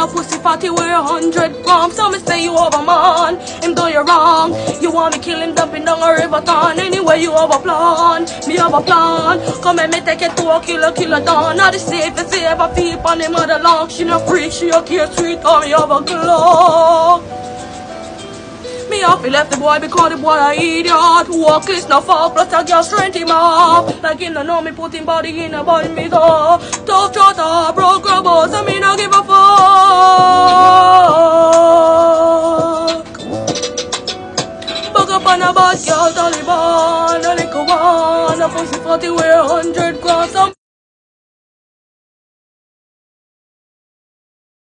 a pussy fatty weigh a hundred grams. So me say you over man, him do you wrong. You want me kill him, dumping down a river town. Anyway you a plan, me a plan. Come and me take it to a killer, killer down. Not the safest ever feel on him mother long. She no freak, she a care sweet, or me have a. Me off, he left the boy because the boy a idiot. Walk is no fault, plus a girl strength him up. Like him no know me put him body in a body me though. Tough trotter, broke wanna bust your Taliban, all the Quran, a pussy 40 we're 100 grams.